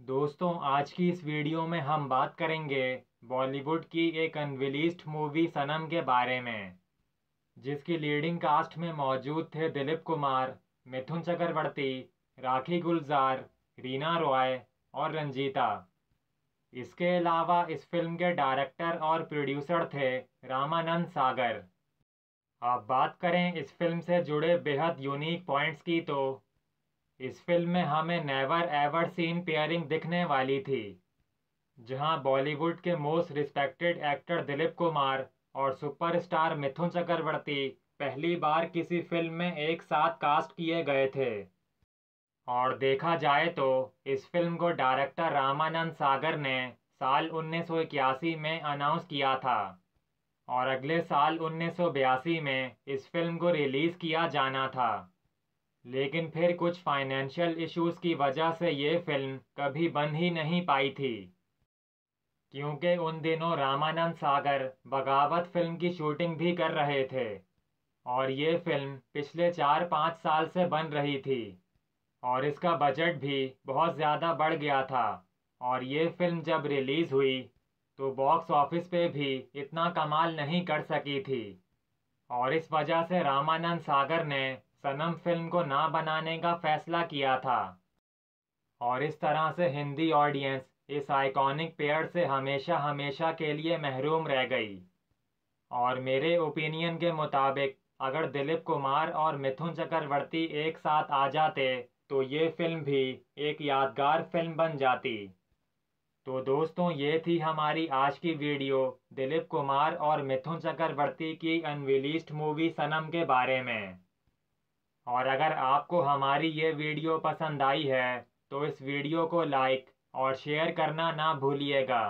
दोस्तों, आज की इस वीडियो में हम बात करेंगे बॉलीवुड की एक अनविलीस्ड मूवी सनम के बारे में, जिसकी लीडिंग कास्ट में मौजूद थे दिलीप कुमार, मिथुन चक्रवर्ती, राखी गुलजार, रीना रॉय और रंजीता। इसके अलावा इस फ़िल्म के डायरेक्टर और प्रोड्यूसर थे रामानंद सागर। अब बात करें इस फ़िल्म से जुड़े बेहद यूनिक पॉइंट्स की तो इस फ़िल्म में हमें नेवर एवर सीन पेयरिंग दिखने वाली थी, जहाँ बॉलीवुड के most respected actor Dilip Kumar और सुपरस्टार मिथुन चक्रवर्ती पहली बार किसी फ़िल्म में एक साथ कास्ट किए गए थे। और देखा जाए तो इस फ़िल्म को डायरेक्टर रामानंद सागर ने साल 1981 में अनाउंस किया था और अगले साल 1982 में इस फ़िल्म को रिलीज़ किया जाना था। लेकिन फिर कुछ फाइनेंशियल इश्यूज़ की वजह से ये फ़िल्म कभी बन ही नहीं पाई थी। क्योंकि उन दिनों रामानंद सागर बगावत फ़िल्म की शूटिंग भी कर रहे थे और ये फ़िल्म पिछले चार पाँच साल से बन रही थी और इसका बजट भी बहुत ज़्यादा बढ़ गया था और ये फ़िल्म जब रिलीज़ हुई तो बॉक्स ऑफ़िस पे भी इतना कमाल नहीं कर सकी थी और इस वजह से रामानंद सागर ने सनम फ़िल्म को ना बनाने का फैसला किया था। और इस तरह से हिंदी ऑडियंस इस आइकॉनिक पेयर से हमेशा हमेशा के लिए महरूम रह गई। और मेरे ओपिनियन के मुताबिक, अगर दिलीप कुमार और मिथुन चक्रवर्ती एक साथ आ जाते तो ये फ़िल्म भी एक यादगार फ़िल्म बन जाती। तो दोस्तों, ये थी हमारी आज की वीडियो दिलीप कुमार और मिथुन चक्रवर्ती की अनरिलीज्ड मूवी सनम के बारे में। और अगर आपको हमारी ये वीडियो पसंद आई है तो इस वीडियो को लाइक और शेयर करना ना भूलिएगा।